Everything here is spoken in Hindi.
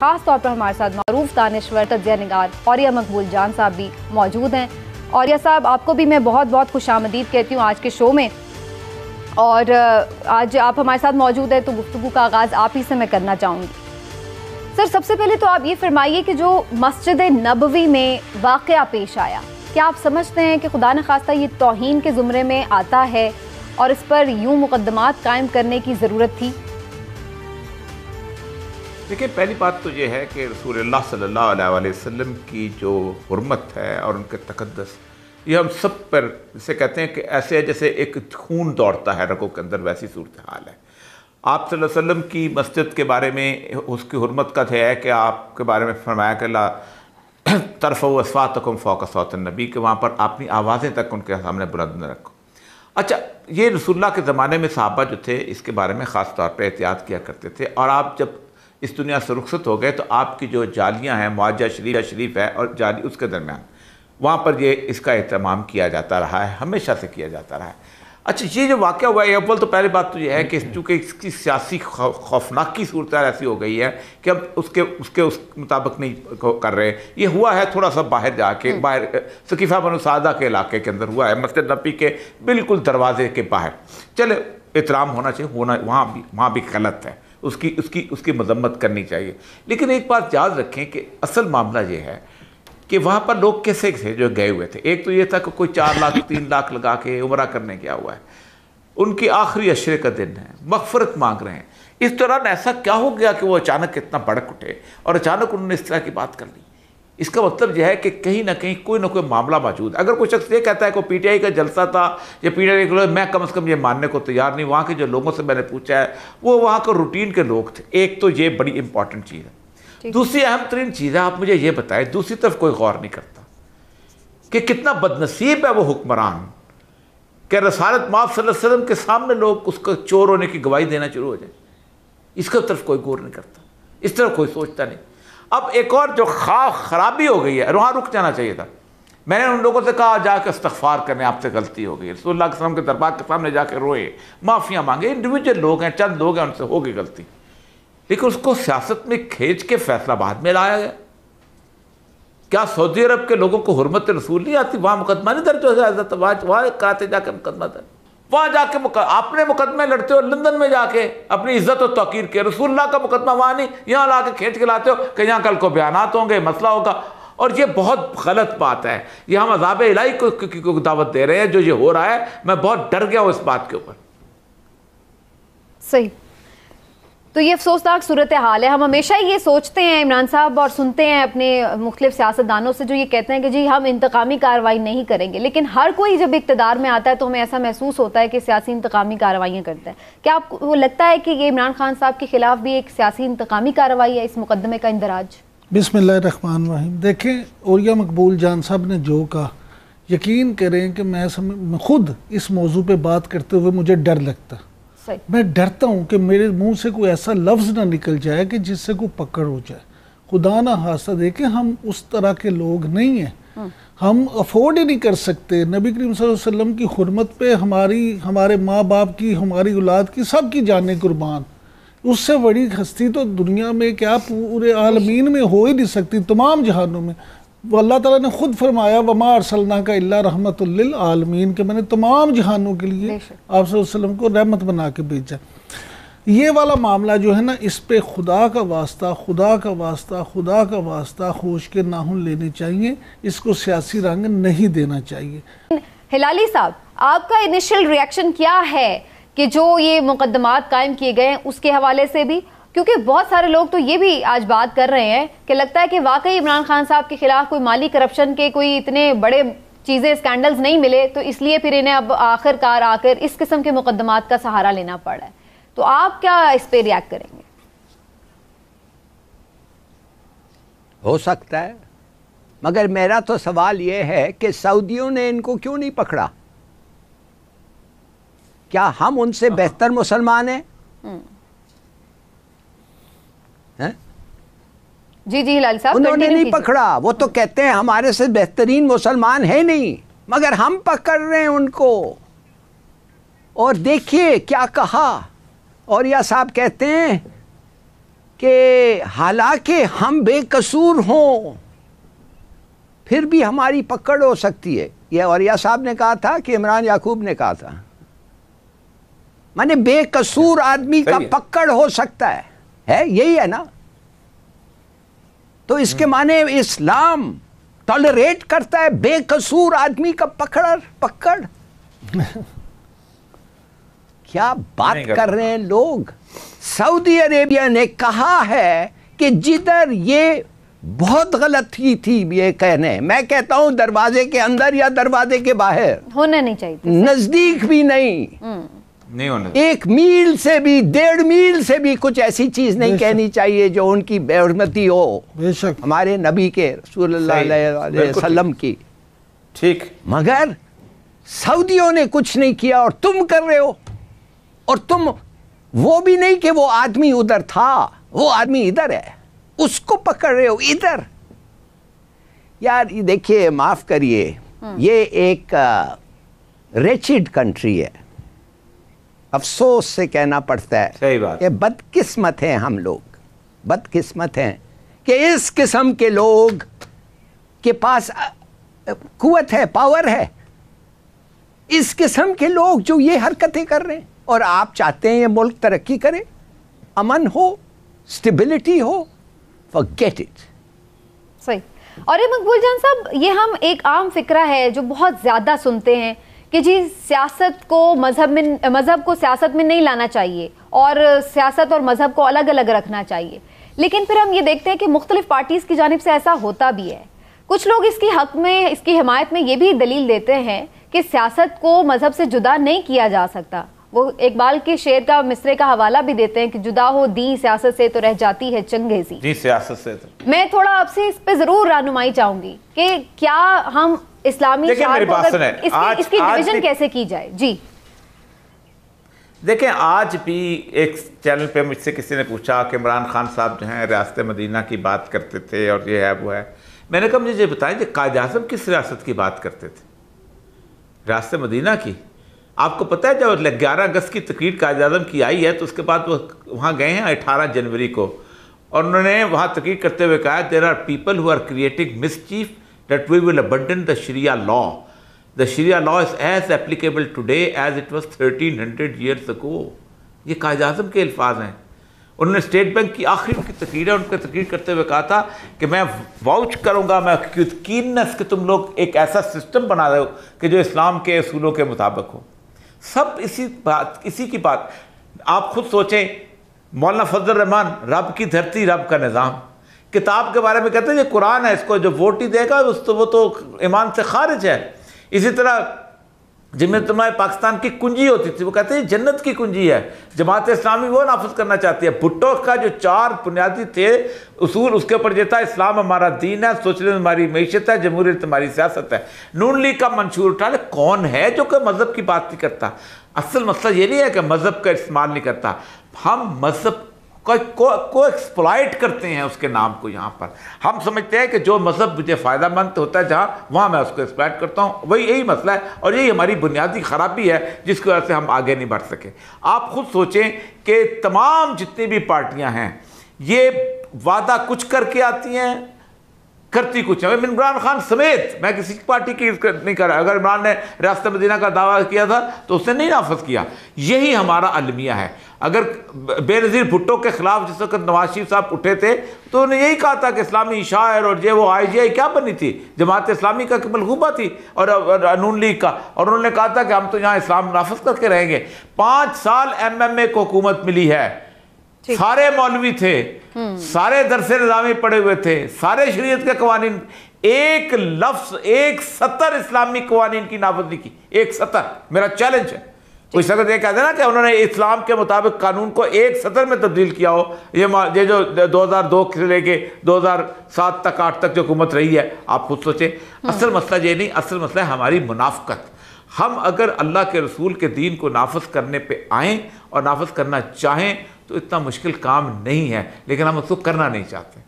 खास तौर पर हमारे साथ मरूफ दानश्वर, तजिया निगार और मकबूल जान साहब भी मौजूद हैं। और यह साहब, आपको भी मैं बहुत बहुत खुश आमदीद कहती हूँ आज के शो में। और आज आप हमारे साथ मौजूद हैं तो गुफ्तु का आगाज़ आप ही से मैं करना चाहूँगी। सर, सबसे पहले तो आप ये फरमाइए कि जो मस्जिद नबवी में वाक़ पेश आया, क्या आप समझते हैं कि खुदा न खास्ता ये तोहन के ज़ुमरे में आता है और इस पर यूँ मुकदमात कायम करने की ज़रूरत थी? देखिए, पहली बात तो ये है कि रसूल वसल्लम की जो हरमत है और उनके तकदस ये हम सब पर जैसे कहते हैं कि ऐसे है जैसे एक खून दौड़ता है, रगों के अंदर वैसी सूरत हाल है। आप वसल्लम की मस्जिद के बारे में, उसकी हरमत का है कि आपके बारे में फरमाया कि ला तरफ़ वसफ़ातकुम फ़ौक सौतन नबी, के वहाँ पर अपनी आवाज़ें तक उनके सामने बुलंद न रखो। अच्छा ये रसुल्ला के ज़माने में साहबा जो थे, इसके बारे में ख़ास तौर पर एहतियात किया करते थे, और आप जब इस दुनिया से रुखसत हो गए तो आपकी जो जालियाँ हैं मुआजा शरीफ शरीफ है और जाली उसके दरमियान वहाँ पर ये इसका अहतमाम किया जाता रहा है हमेशा से किया जाता रहा है। अच्छा ये जो वाक़ हुआ है अव्वल तो पहली बात तो ये है कि चूँकि इसकी सियासी खौफनाक की सूरत ऐसी हो गई है कि अब उसके उसके उस मुताबिक नहीं कर रहे। ये हुआ है थोड़ा सा बाहर जाके हम्म। बाहर सकीफ़ा बनो सादा के इलाके के अंदर हुआ है मस्जिद नबी के बिल्कुल दरवाजे के बाहर। चले एहतराम होना चाहिए होना वहाँ भी वहाँ भी गलत है। उसकी उसकी उसकी मजम्मत करनी चाहिए। लेकिन एक बात याद रखें कि असल मामला ये है कि वहाँ पर लोग कैसे थे जो गए हुए थे? एक तो ये था कि कोई चार लाख, तीन लाख लगा के उम्र करने गया हुआ है। उनकी आखिरी अशरे का दिन है, मगफरत मांग रहे हैं। इस दौरान ऐसा क्या हो गया कि वो अचानक इतना भड़क उठे और अचानक उन्होंने इस तरह की बात कर ली? इसका मतलब यह है कि कहीं ना कहीं कोई ना कोई मामला मौजूद है। अगर कोई शख्स ये कहता है कोई पीटीआई का जलसा था या पीटीआई के मैं कम अज़ कम ये मानने को तैयार नहीं वहाँ के जो लोगों से मैंने पूछा है वो वहाँ के रूटीन के लोग थे। एक तो ये बड़ी इंपॉर्टेंट चीज़ है। दूसरी अहम तरीन चीज़ है आप मुझे ये बताएँ दूसरी तरफ़ कोई गौर नहीं करता कि कितना बदनसीब है वो हुक्मरान कि रसालत माफ़ वसल्लम के सामने लोग उसको चोर होने की गवाही देना शुरू हो जाए। इसका तरफ़ कोई गौर नहीं करता। इस तरफ़ कोई सोचता नहीं। अब एक और जो खा खराबी हो गई है, वहाँ रुक जाना चाहिए था। मैंने उन लोगों से कहा जाकर इस्तफार करने, आपसे गलती हो गई रसोल्ला के दरबार के सामने जाकर रोए, माफ़ियाँ मांगे। इंडिविजुअल लोग हैं, चंद लोग हैं, उनसे हो गई गलती। लेकिन उसको सियासत में खींच के फैसला बाद में लाया गया। क्या सऊदी अरब के लोगों को हरमत रसूल नहीं आती? वहाँ मुकदमा नहीं दर्ज हो जाता। वहाँ कराते जाकर मुकदमा दर्ज। वहाँ जाके अपने मुकदमे लड़ते हो लंदन में जाके अपनी इज़्ज़त और तोकीर के रसूल्ला का मुकदमा वहाँ नहीं यहाँ ला के खींच के लाते हो कि यहाँ कल को बयान होंगे मसला होगा। और ये बहुत गलत बात है। ये हम अजाब इलाई को, को, को दावत दे रहे हैं जो ये हो रहा है मैं बहुत डर गया हूँ इस बात के ऊपर। सही। तो ये अफसोसनाक सूरत हाल है। हम हमेशा ये सोचते हैं, इमरान साहब, और सुनते हैं अपने मुख्तलिफ़ सियासतदानों से जो ये कहते हैं कि जी, हम इंतकामी कार्रवाई नहीं करेंगे। लेकिन हर कोई जब इकतदार में आता है तो हमें ऐसा महसूस होता है कि सियासी इंतकामी कार्रवाइयाँ करता है। क्या आपको लगता है कि ये इमरान खान साहब के खिलाफ भी एक सियासी इंतकामी कार्रवाई है इस मुकदमे का इंदराज? बिसमीम देखें, ओरिया मकबूल जान साहब ने जो कहा, यकीन करें कि मैं खुद इस मौजू पर बात करते हुए मुझे डर लगता। मैं डरता हूँ कि मेरे मुँह से कोई ऐसा लफ्ज़ ना निकल जाए कि जिससे कोई पकड़ हो जाए। खुदा ना हादसा देखे हम उस तरह के लोग नहीं हैं। हम्म। हम अफोर्ड ही नहीं कर सकते। नबी करीम वसल्लम की हरमत पे हमारी हमारे माँ बाप की हमारी औलाद की सब की जाने कुर्बान। उससे बड़ी हस्ती तो दुनिया में क्या पूरे आलमीन में हो ही नहीं सकती तमाम जहानों में। वो अल्लाह ताला ने खुद फरमाया वमा अरसलना का अल्ला रहमत आलमीन के मैंने तमाम जहानों के लिए आप वसल्लम को रहमत बना के भेजा। ये वाला मामला जो है ना इस पे खुदा का वास्ता खुदा का वास्ता खुदा का वास्ता खोश के नाहुन लेने चाहिए इसको सियासी रंग नहीं देना चाहिए। हिलाली साहब आपका इनिशियल रिएक्शन क्या है कि जो ये मुकदमात कायम किए गए हैं उसके हवाले से भी? क्योंकि बहुत सारे लोग तो ये भी आज बात कर रहे हैं कि लगता है कि वाकई इमरान खान साहब के खिलाफ कोई माली करप्शन के कोई इतने बड़े चीज़ें स्कैंडल्स नहीं मिले तो इसलिए फिर इन्हें अब आखिरकार आकर इस किस्म के मुकदमात का सहारा लेना पड़ा है। तो आप क्या इस पर रिएक्ट करेंगे? हो सकता है। मगर मेरा तो सवाल यह है कि सऊदियों ने इनको क्यों नहीं पकड़ा? क्या हम उनसे बेहतर मुसलमान हैं? हम्म। जी जी हिलाल साहब उन्होंने नहीं पकड़ा। वो तो कहते हैं हमारे से बेहतरीन मुसलमान है नहीं मगर हम पकड़ रहे हैं उनको। और देखिए क्या कहा। और या साहब कहते हैं कि हालाँकि हम बेकसूर हों फिर भी हमारी पकड़ हो सकती है। यह औरिया साहब ने कहा था कि इमरान याकूब ने कहा था माने बेकसूर आदमी का पकड़ हो सकता है। है यही है ना? तो इसके हम्म। माने इस्लाम टॉलरेट करता है बेकसूर आदमी का पकड़ पकड़। क्या बात कर रहे हैं लोग? सऊदी अरेबिया ने कहा है कि जिधर ये बहुत गलती थी ये कहने मैं कहता हूँ दरवाजे के अंदर या दरवाजे के बाहर। होना नहीं चाहिए। नज़दीक भी नहीं। हम्म। नहीं होने एक मील से भी डेढ़ मील से भी कुछ ऐसी चीज़ नहीं कहनी चाहिए जो उनकी बेहरमती हो। बेशक। हमारे नबी के वसल्लम की। ठीक। मगर सऊदियों ने कुछ नहीं किया और तुम कर रहे हो। और तुम वो भी नहीं कि वो आदमी उधर था वो आदमी इधर है। उसको पकड़ रहे हो इधर। यार ये देखिए माफ़ करिए। हम्म। ये एक रेचिड कंट्री है। अफसोस से कहना पड़ता है सही बात। ये बदकिस्मत हैं हम लोग। बदकिस्मत हैं कि इस किस्म के लोग के पास कुत है पावर है। इस किस्म के लोग जो ये हरकतें कर रहे हैं और आप चाहते हैं ये मुल्क तरक्की करे अमन हो स्टेबिलिटी हो फॉर गेट इट सही। और ये मकबूल जान साहब ये हम एक आम फिक्रा है जो बहुत ज़्यादा सुनते हैं। कि जी सियासत को मज़हब में मज़हब को सियासत में नहीं लाना चाहिए और सियासत और मज़हब को अलग अलग रखना चाहिए। लेकिन फिर हम ये देखते हैं कि मुख्तलिफ़ पार्टीज़ की जानब से ऐसा होता भी है। कुछ लोग इसकी हक में इसकी हिमायत में ये भी दलील देते हैं कि सियासत को मज़हब से जुदा नहीं किया जा सकता। वो इकबाल के शेर का मिसरे का हवाला भी देते हैं कि जुदा हो दी सियासत से तो रह जाती है चंगेजी। जी सियासत से तो। मैं थोड़ा आपसे इस पे ज़रूर रहनुमाई चाहूँगी कि क्या हम इस्लामी मेरी बात सुने। आज, इसकी डिवीज़न कैसे की जाए? जी। देखें आज भी एक चैनल पे मुझसे किसी ने पूछा कि इमरान खान साहब जो हैं रियासत मदीना की बात करते थे और ये है वो है। मैंने कहा मुझे ये बताएँ कि कायद अजम किस रियासत की बात करते थे? रियासत मदीना की? आपको पता है जब ग्यारह अगस्त की तकरीर कायद अजम की आई है तो उसके बाद वो वहाँ गए हैं अठारह जनवरी को। और उन्होंने वहाँ तकरीर करते हुए कहा there are people who are creating mischief that we will abandon the Sharia law. The Sharia law is as applicable today as it was 1300 years ago. ये कायद अजम के अल्फाज हैं उन्होंने स्टेट बैंक की आखिरी की तकरीर है उनका तकरीर करते हुए कहा था कि मैं वाउच करूँगा, मैं कीनस कि तुम लोग एक ऐसा सिस्टम बना रहे हो कि जो इस्लाम के असूलों के मुताबिक हो सब इसी बात, इसी की बात आप खुद सोचें, मौलाना फजल रहमान, रब की धरती, रब का निज़ाम किताब के बारे में कहते हैं, ये कुरान है, इसको जो वोट ही देगा, उस तो वो तो ईमान से खारिज है। इसी तरह जिम्मे तुम्हारे पाकिस्तान की कुंजी होती थी, वो कहते हैं जन्नत की कुंजी है। जमात इस्लामी वो नाफज करना चाहती है। भुट्टो का जो चार बुनियादी थे, उसूल, उसके ऊपर ये था, इस्लाम हमारा दीन है सोशलिज्म हमारी मीशत है जमहूरियत हमारी सियासत है। नून लीग का मंशूर उठा ले कौन है जो कि मज़हब की बात नहीं करता? असल मसला ये नहीं है कि मज़हब का इस्तेमाल नहीं करता। हम मज़हब को को एक्सप्लाइट करते हैं उसके नाम को यहाँ पर। हम समझते हैं कि जो मज़हब मुझे फ़ायदा मंद होता है, जहाँ, वहाँ मैं उसको एक्सप्लाइट करता हूँ। वही यही मसला है और यही हमारी बुनियादी ख़राबी है, जिसकी वजह से हम आगे नहीं बढ़ सके। आप खुद सोचें कि तमाम जितनी भी पार्टियाँ हैं, ये वादा कुछ करके आती हैं करती कुछ है। इमरान खान समेत मैं किसी पार्टी की नहीं कर रहा। अगर इमरान ने रियासत मदीना का दावा किया था तो उसने नहीं नाफज किया। यही हमारा अलमिया है। अगर बेनज़ीर भुट्टो के खिलाफ जिस वक्त नवाज़ शरीफ साहब उठे थे तो उन्होंने यही कहा था कि इस्लामी शायर और ये वो आई जी आई क्या बनी थी? जमात इस्लामी का मलगूबा थी और नून लीग का। और उन्होंने कहा था कि हम तो यहाँ इस्लाम नाफज करके रहेंगे। पाँच साल एम एम ए को हुकूमत मिली है। सारे मौलवी थे। सारे दरसे निज़ामी पड़े हुए थे सारे शरीयत के कवानीन एक लफ्स एक सत्तर इस्लामी कवानीन की नाफजी की एक सत्तर मेरा चैलेंज है कोई सख्त ये कहते ना कि उन्होंने इस्लाम के मुताबिक कानून को एक सतर में तब्दील किया हो ये ये जो 2002 से लेके 2007 तक आठ तक जो हुकूमत रही है आप खुद सोचें हम्म। असल मसला ये नहीं असल मसला है हमारी मुनाफ्त हम अगर अल्लाह के रसूल के दीन को नाफज करने पे आएँ और नाफज करना चाहें तो इतना मुश्किल काम नहीं है लेकिन हम उसको करना नहीं चाहते।